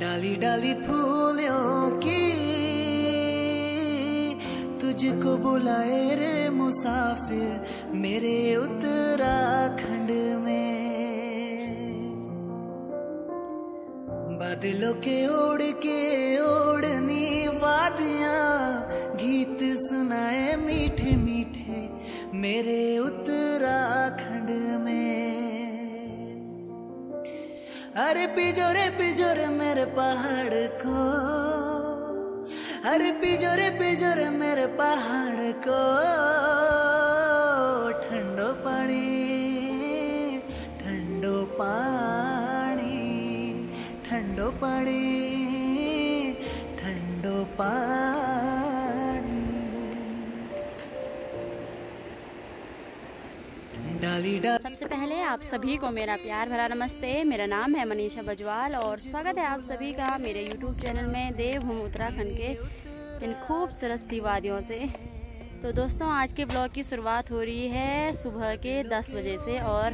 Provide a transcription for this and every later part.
डाली डाली फूलों की, तुझको बुलाए रे मुसाफिर मेरे उत्तराखंड में। बादलों के ओढ़ के ओढ़नी वादियाँ, गीत सुनाए मीठे मीठे मेरे उत्तराखंड में। अरे पिजोरे पिजोरे मेरे पहाड़ को। अरे पिजोरे पिजोरे मेरे पहाड़ को। सबसे पहले आप सभी को मेरा प्यार भरा नमस्ते। मेरा नाम है मनीषा बजवाल और स्वागत है आप सभी का मेरे यूट्यूब चैनल में देवभूमि उत्तराखंड के इन खूबसूरत सी वादियों से। तो दोस्तों, आज के ब्लॉग की शुरुआत हो रही है सुबह के 10 बजे से और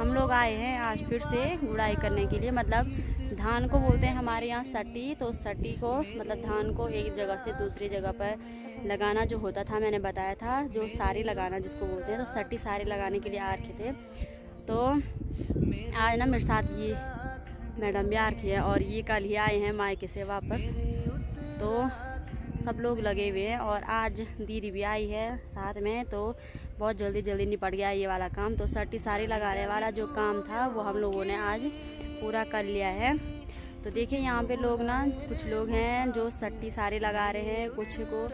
हम लोग आए हैं आज फिर से गुड़ाई करने के लिए मतलब धान को बोलते हैं हमारे यहाँ सट्टी तो सट्टी को मतलब धान को एक जगह से दूसरी जगह पर लगाना जो होता था, मैंने बताया था, जो सारी लगाना जिसको बोलते हैं तो सट्टी सारी लगाने के लिए आ रखे थे। तो आज ना मेरे साथ ये मैडम भी आ रखी है और ये कल ही आए हैं मायके से वापस। तो सब लोग लगे हुए हैं और आज दीदी भी आई है साथ में तो बहुत जल्दी जल्दी निपट गया ये वाला काम। तो सट्टी सारी लगाने वाला जो काम था, वो हम लोगों ने आज पूरा कर लिया है। तो देखिए यहाँ पे लोग ना, कुछ लोग हैं जो सट्टी सारे लगा रहे हैं, कुछ को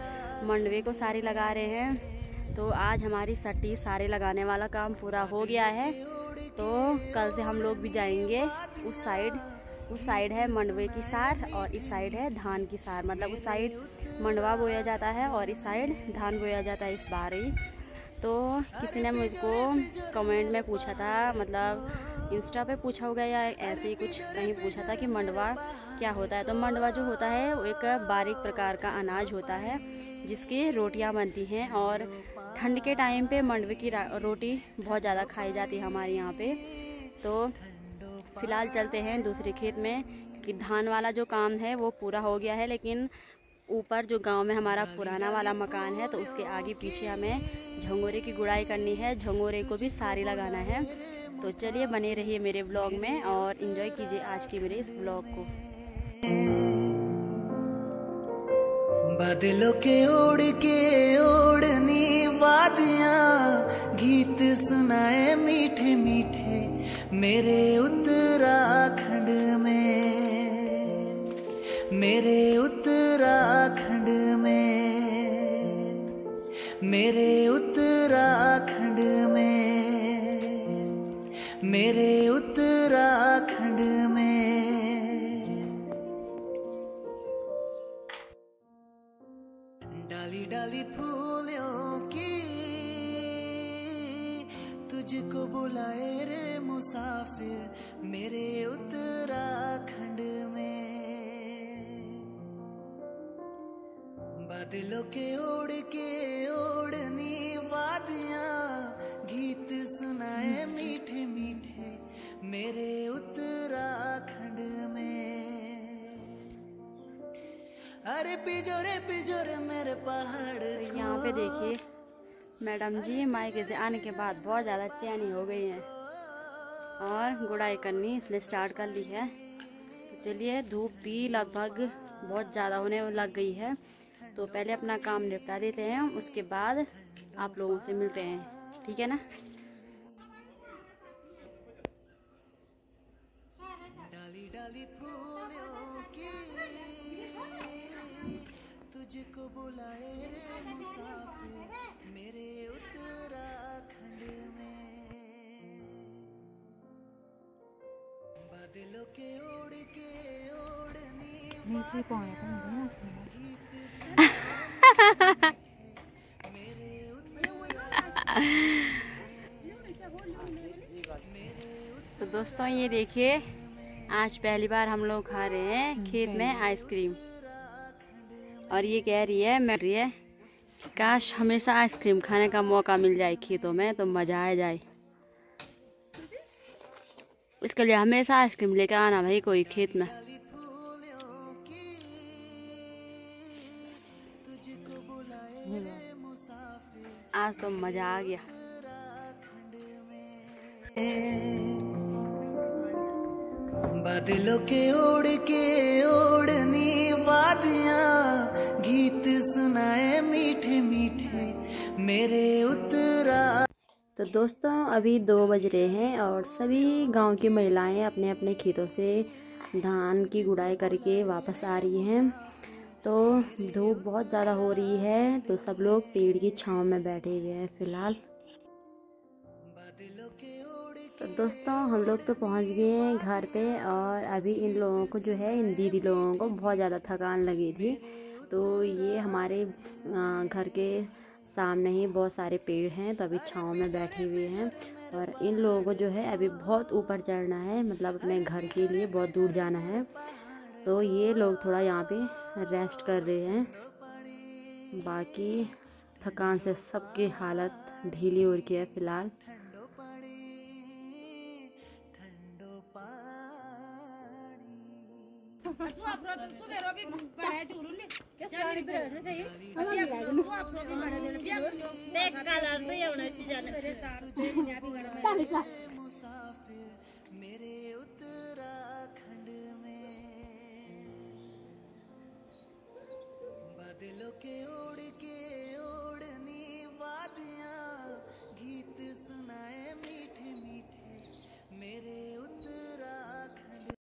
मंडवे को सारे लगा रहे हैं। तो आज हमारी सट्टी सारे लगाने वाला काम पूरा हो गया है। तो कल से हम लोग भी जाएँगे उस साइड उस साइड है मंडवे की सार और इस साइड है धान की सार। मतलब उस साइड मंडवा बोया जाता है और इस साइड धान बोया जाता है इस बार ही। तो किसी ने मुझको कमेंट में पूछा था मतलब इंस्टा पे पूछा होगा या ऐसे ही कुछ कहीं पूछा था कि मंडवा क्या होता है? तो मंडवा जो होता है, वो एक बारीक प्रकार का अनाज होता है, जिसकी रोटियाँ बनती हैं और ठंड के टाइम पे मंडवे की रोटी बहुत ज़्यादा खाई जाती है हमारे यहाँ पे। तो फ़िलहाल चलते हैं दूसरे खेत में कि धान वाला जो काम है, वो पूरा हो गया है, लेकिन ऊपर जो गाँव में हमारा पुराना वाला मकान है तो उसके आगे पीछे हमें झंगोरे की गुड़ाई करनी है। झंगोरे को भी सारी लगाना है। तो चलिए बने रहिए मेरे ब्लॉग में और इन्जॉय कीजिए आज के मेरे इस ब्लॉग को। बादलों के ओढ़ के ओढ़नी वादियाँ, गीत सुनाए मीठे मीठे मेरे उत्तराखंड में। मेरे उत्तराखंड में, मेरे उत्तराखंड में, मेरे उत्तराखंड में। डाली डाली फूलों की तुझको बुलाए रे मुसाफिर, मेरे उत्तराखंड में। बादलों के ओढ़ के ओढ़नी वादियाँ गीत सुनाए मीठे मीठे मेरे उत्तराखंड में। अरे पिजोरे पिजोरे मेरे पहाड़ तो यहाँ पे देखिए मैडम जी मायके से आने के बाद बहुत ज़्यादा चैनी हो गई हैं। और गुड़ाई करनी इसने स्टार्ट कर ली है। तो चलिए धूप भी लगभग बहुत ज़्यादा होने लग गई है। तो पहले अपना काम निपटा देते हैं, उसके बाद आप लोगों से मिलते हैं, ठीक है ना? की तुझको बुलाए रे मुसाफिर मेरे उत्तराखंड में बादलों के ओढ़ के ओढ़नी इसमें तो दोस्तों, ये देखिए, आज पहली बार हम लोग खा रहे हैं खेत में आइसक्रीम। और ये कह रही है, मैं रही है काश हमेशा आइसक्रीम खाने का मौका मिल जाए खेतों में तो मज़ा आ जाए। इसके लिए हमेशा आइसक्रीम लेकर आना भाई कोई खेत में। आज तो मज़ा आ गया। बादलों के ओढ़ के ओढ़नी वादियाँ गीत सुनाए मीठे मीठे मेरे उतरा। तो दोस्तों अभी दो बज रहे हैं और सभी गाँव की महिलाएँ अपने अपने खेतों से धान की गुड़ाई करके वापस आ रही हैं। तो धूप बहुत ज़्यादा हो रही है तो सब लोग पेड़ की छांव में बैठे हुए हैं फ़िलहाल। तो दोस्तों, हम लोग तो पहुँच गए हैं घर पे और अभी इन लोगों को जो है, इन दीदी लोगों को बहुत ज़्यादा थकान लगी थी। तो ये हमारे घर के सामने ही बहुत सारे पेड़ हैं तो अभी छाँव में बैठे हुए हैं। और इन लोगों को जो है, अभी बहुत ऊपर चढ़ना है मतलब अपने घर के लिए बहुत दूर जाना है। तो ये लोग थोड़ा यहाँ पे रेस्ट कर रहे हैं। बाकी थकान से सबकी हालत ढीली हो रही है फ़िलहाल। मेरे में बादलों के ओढ़ के